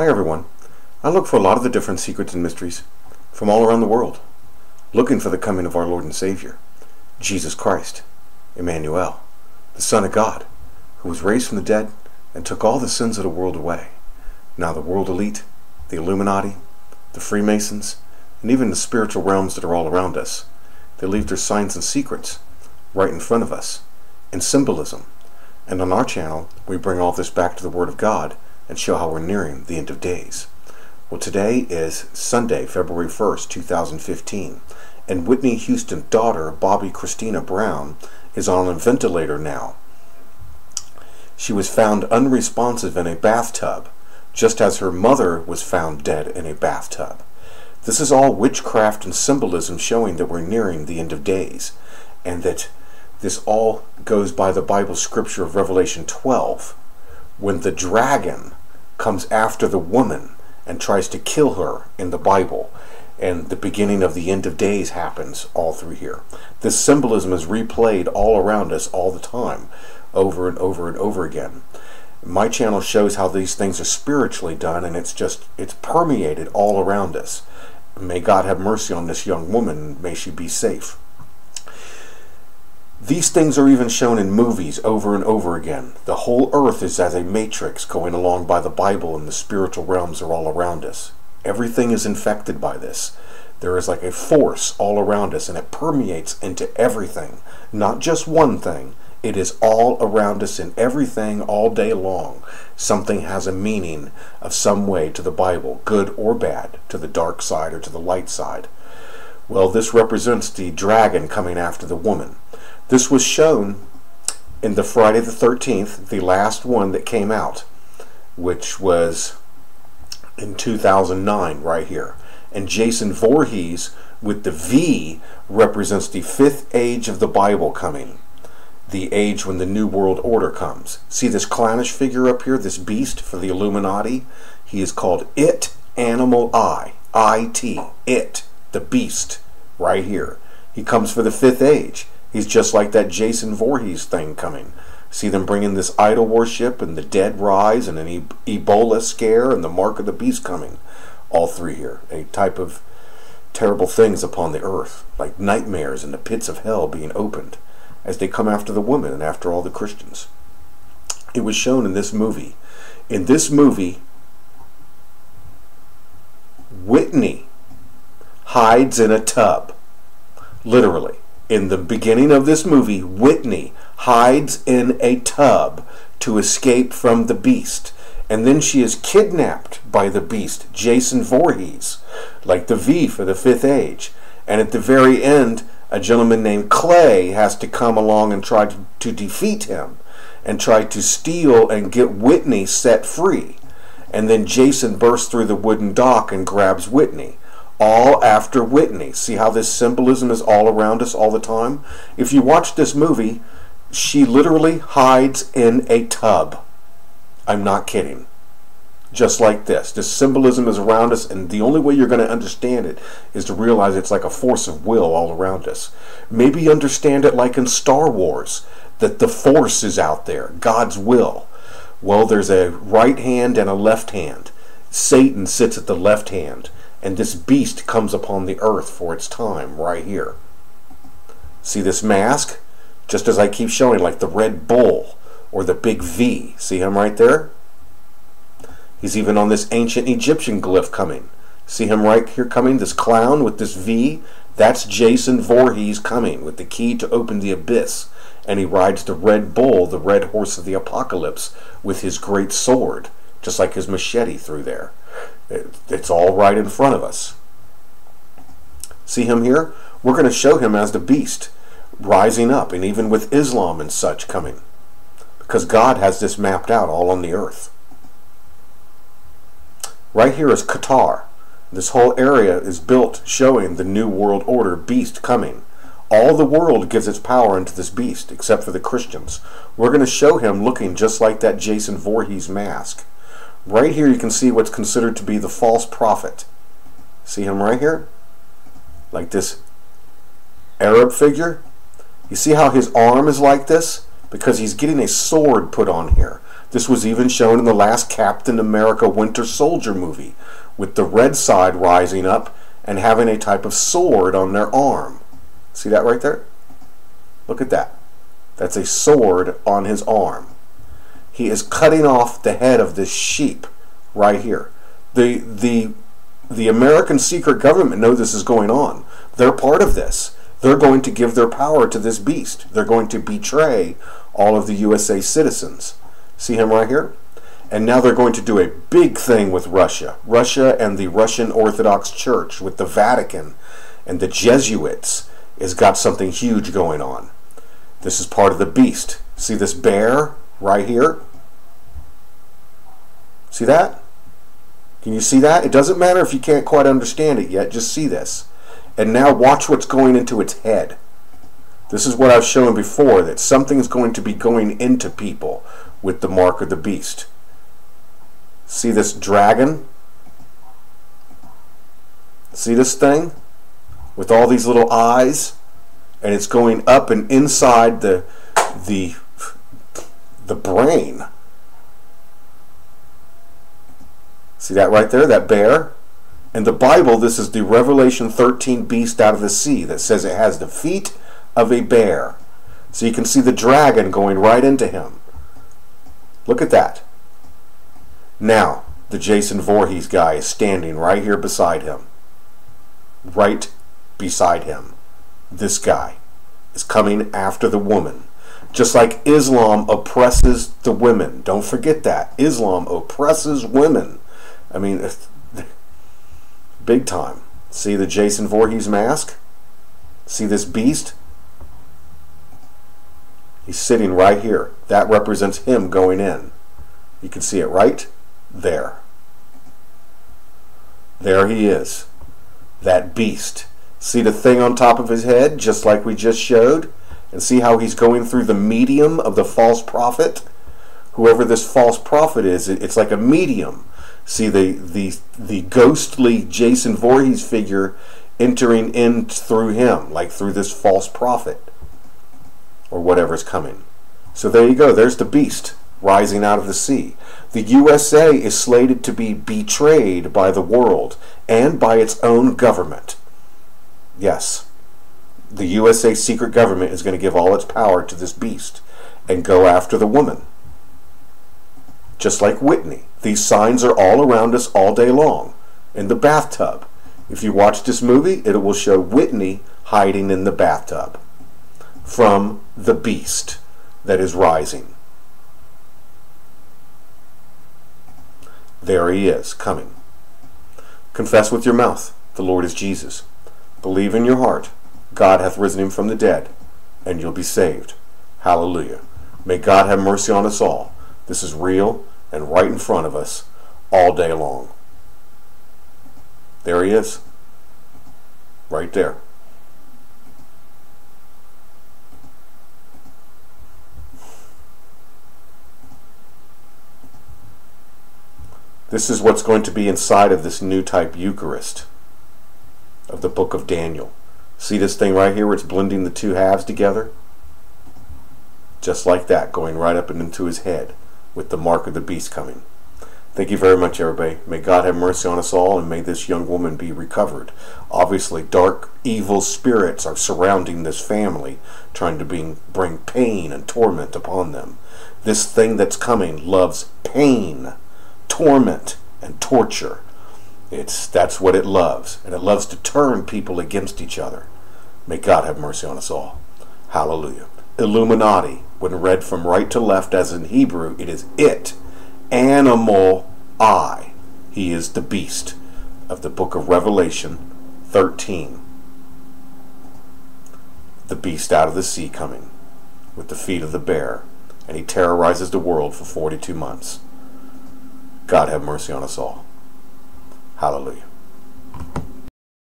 Hi everyone. I look for a lot of the different secrets and mysteries from all around the world, looking for the coming of our Lord and Savior, Jesus Christ, Emmanuel, the Son of God, who was raised from the dead and took all the sins of the world away. Now the world elite, the Illuminati, the Freemasons, and even the spiritual realms that are all around us, they leave their signs and secrets right in front of us, in symbolism. And on our channel, we bring all this back to the Word of God and show how we're nearing the end of days. Well, today is Sunday, February 1st, 2015, and Whitney Houston's daughter, Bobbi Kristina Brown, is on a ventilator now. She was found unresponsive in a bathtub, just as her mother was found dead in a bathtub. This is all witchcraft and symbolism showing that we're nearing the end of days, and that this all goes by the Bible scripture of Revelation 12, when the dragon comes after the woman and tries to kill her in the Bible. And the beginning of the end of days happens all through here. This symbolism is replayed all around us all the time, over and over and over again. My channel shows how these things are spiritually done, and it's just, it's permeated all around us. May God have mercy on this young woman, may she be safe. These things are even shown in movies over and over again. The whole earth is as a matrix going along by the Bible and the spiritual realms are all around us. Everything is infected by this. There is like a force all around us and it permeates into everything. Not just one thing. It is all around us in everything all day long. Something has a meaning of some way to the Bible, good or bad, to the dark side or to the light side. Well, this represents the dragon coming after the woman. This was shown in the Friday the 13th, the last one that came out, which was in 2009 right here. And Jason Voorhees with the V represents the fifth age of the Bible coming. The age when the New World Order comes. See this clownish figure up here, this beast for the Illuminati? He is called It Animal I. I-T. It. The beast. Right here. He comes for the fifth age. He's just like that Jason Voorhees thing coming. See them bringing this idol worship and the dead rise and an Ebola scare and the mark of the beast coming. All three here. A type of terrible things upon the earth, like nightmares and the pits of hell being opened as they come after the woman and after all the Christians. It was shown in this movie. In this movie, Whitney hides in a tub. Literally in the beginning of this movie, Whitney hides in a tub to escape from the beast. And then she is kidnapped by the beast, Jason Voorhees, like the V for the fifth age. And at the very end, a gentleman named Clay has to come along and try to, to defeat him and try to steal and get Whitney set free. And then Jason bursts through the wooden dock and grabs Whitney all after Whitney. See how this symbolism is all around us all the time? If you watch this movie, she literally hides in a tub. I'm not kidding. Just like this. This symbolism is around us, and the only way you're going to understand it is to realize it's like a force of will all around us. Maybe understand it like in Star Wars, that the force is out there, God's will. Well, there's a right hand and a left hand. Satan sits at the left hand and this beast comes upon the earth for its time right here. See this mask? Just as I keep showing, like the Red Bull or the big V. See him right there? He's even on this ancient Egyptian glyph coming. See him right here coming? This clown with this V? That's Jason Voorhees coming with the key to open the abyss. And he rides the Red Bull, the red horse of the apocalypse, with his great sword, just like his machete through there. It's all right in front of us. See him here? We're going to show him as the beast rising up, and even with Islam and such coming. Because God has this mapped out all on the earth. Right here is Qatar. This whole area is built showing the New World Order beast coming. All the world gives its power into this beast, except for the Christians. We're going to show him looking just like that Jason Voorhees mask. Right here you can see what's considered to be the false prophet. See him right here? Like this Arab figure? You see how his arm is like this? Because he's getting a sword put on here. This was even shown in the last Captain America Winter Soldier movie, with the red side rising up and having a type of sword on their arm. See that right there? Look at that. That's a sword on his arm. He is cutting off the head of this sheep right here. The the the American secret government know this is going on. They're part of this. They're going to give their power to this beast. They're going to betray all of the USA citizens. See him right here? And now they're going to do a big thing with Russia. Russia and the Russian Orthodox Church with the Vatican and the Jesuits has got something huge going on. This is part of the beast. See this bear right here? See that? Can you see that? It doesn't matter if you can't quite understand it yet, just see this. And now watch what's going into its head. This is what I've shown before, that something is going to be going into people with the mark of the beast. See this dragon? See this thing? With all these little eyes? And it's going up and inside the the the brain See that right there, that bear? In the Bible, this is the Revelation 13 beast out of the sea that says it has the feet of a bear. So you can see the dragon going right into him. Look at that. Now, the Jason Voorhees guy is standing right here beside him. Right beside him. This guy is coming after the woman. Just like Islam oppresses the women. Don't forget that. Islam oppresses women. I mean, big time. See the Jason Voorhees mask? See this beast? He's sitting right here. That represents him going in. You can see it right there. There he is. That beast. See the thing on top of his head, just like we just showed? And see how he's going through the medium of the false prophet? Whoever this false prophet is, it's like a medium see the the the ghostly Jason Voorhees figure entering in through him, like through this false prophet or whatever's coming. So there you go. There's the beast rising out of the sea. The USA is slated to be betrayed by the world and by its own government. Yes, the USA secret government is going to give all its power to this beast and go after the woman just like Whitney. These signs are all around us all day long. In the bathtub. If you watch this movie, it will show Whitney hiding in the bathtub from the beast that is rising. There he is, coming. Confess with your mouth, the Lord is Jesus. Believe in your heart, God hath risen him from the dead, and you'll be saved. Hallelujah. May God have mercy on us all. This is real and right in front of us all day long. There he is. Right there. This is what's going to be inside of this new type Eucharist of the book of Daniel. See this thing right here where it's blending the two halves together? Just like that, going right up and into his head with the mark of the beast coming. Thank you very much, everybody. May God have mercy on us all, and may this young woman be recovered. Obviously, dark, evil spirits are surrounding this family, trying to bring, bring pain and torment upon them. This thing that's coming loves pain, torment, and torture. It's that's what it loves, and it loves to turn people against each other. May God have mercy on us all. Hallelujah. Illuminati, when read from right to left as in Hebrew, it is it, animal I. He is the beast of the book of Revelation 13. The beast out of the sea coming with the feet of the bear, and he terrorizes the world for 42 months. God have mercy on us all. Hallelujah.